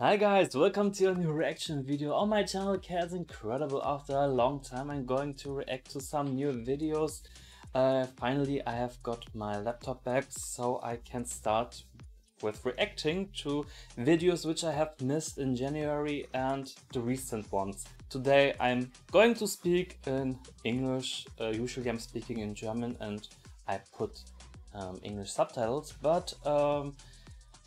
Hi guys, welcome to a new reaction video on my channel Kaz Incredible. After a long time I'm going to react to some new videos. Uh, finally I have got my laptop back so I can start with reacting to videos which I have missed in January and the recent ones. Today I'm going to speak in English, uh, usually I'm speaking in German and I put um, English subtitles, but um,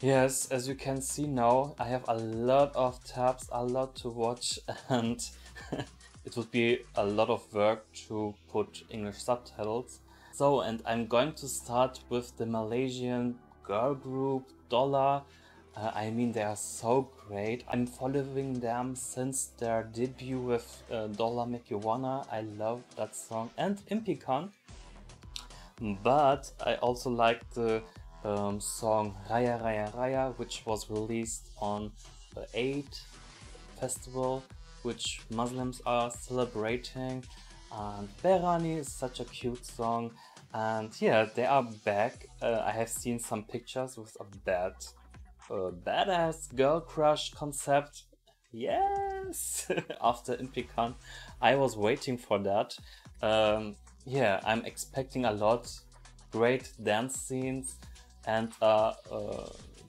yes, as you can see now, I have a lot of tabs, a lot to watch and it would be a lot of work to put English subtitles. So, and I'm going to start with the Malaysian girl group Dolla. Uh, I mean, they are so great. I'm following them since their debut with uh, Dolla Make You Wanna. I love that song and Impikan. But I also like the um, song Raya Raya Raya, which was released on the Eid festival, which Muslims are celebrating. And Berani is such a cute song. And yeah, they are back. Uh, I have seen some pictures with a bad, uh, badass girl crush concept. Yes! After Impikan, I was waiting for that. Um, yeah, I'm expecting a lot. Great dance scenes and a,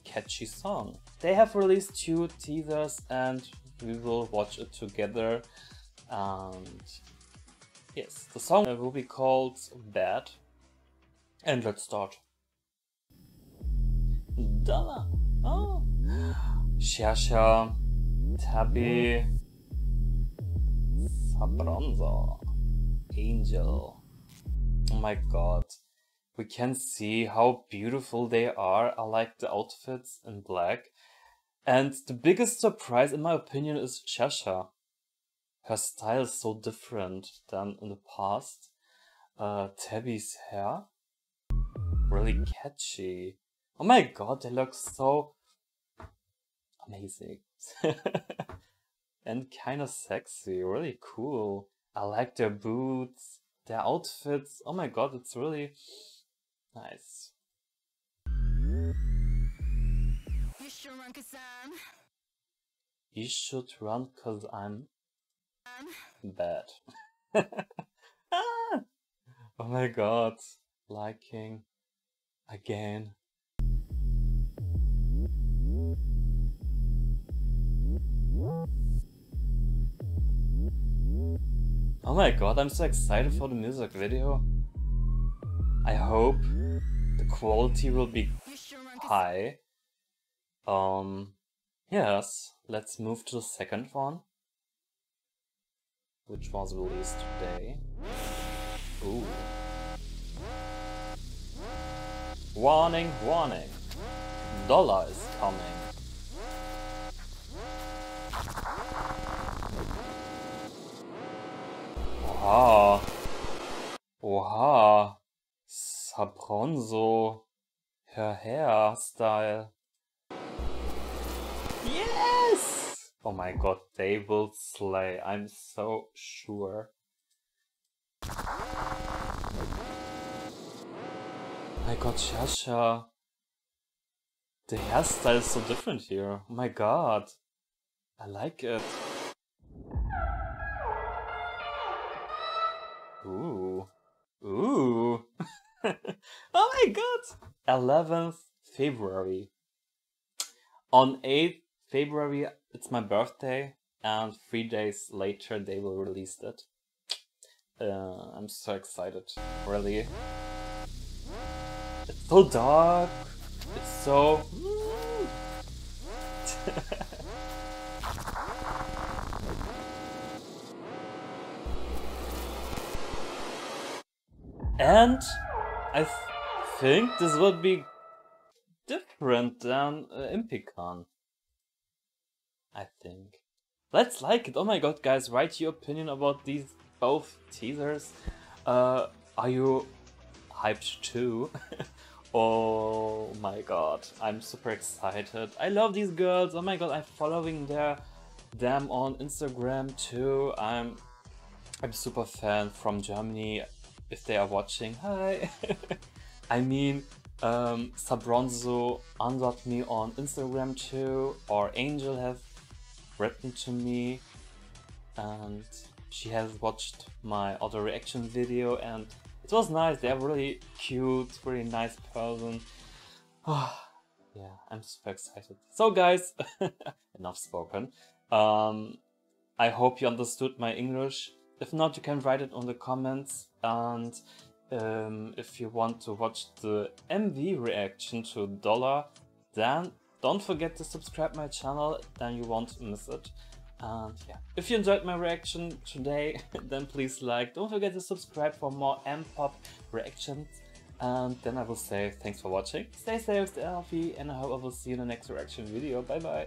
catchy song. They have released two teasers and we will watch it together. And yes, the song will be called Bad. And let's start. Dolla! Oh. Syasya. Tabby. Sabronzo. Angel. Oh my god. We can see how beautiful they are. I like the outfits in black. And the biggest surprise in my opinion is Syasya. Her style is so different than in the past. Uh, Tabby's hair really catchy. Oh my god, they look so amazing. and kind of sexy, really cool. I like their boots, their outfits. Oh my god, it's really nice. You should run cause I'm... You should run cause I'm... bad. ah! Oh my god, liking again. Oh my god, I'm so excited for the music video. I hope quality will be high. Um, yes, let's move to the second one. Which was released today. Ooh. Warning, warning. Dolla is coming. Oha. Oha. Sabronzo. Her hairstyle. Yes! Oh my god, they will slay. I'm so sure. my god, Syasya. The hairstyle is so different here. Oh my god. I like it. Ooh. Ooh. oh my god. 11th February. On 8th February, it's my birthday, and three days later they will release it. Uh, I'm so excited, really. It's so dark. It's so... and I th think this would be different than uh, Impikan. I think. Let's like it. Oh my god, guys, write your opinion about these both teasers. Uh, are you hyped too? Oh my god, I'm super excited. I love these girls. Oh my god, I'm following their them on Instagram too. I'm I'm super fan from Germany. If they are watching, hi. I mean, Um, Sabronzo answered me on Instagram too, or Angel have written to me, and she has watched my auto reaction video, and it was nice. They're really cute, really nice person. yeah, I'm super excited. So guys, enough spoken. Um, I hope you understood my English. If not, you can write it on the comments. And um, if you want to watch the MV reaction to Dolla, then don't forget to subscribe my channel, then you won't miss it. And yeah, if you enjoyed my reaction today, then please like. Don't forget to subscribe for more M-pop reactions. And then I will say thanks for watching. Stay safe, stay healthy, and I hope I will see you in the next reaction video. Bye bye.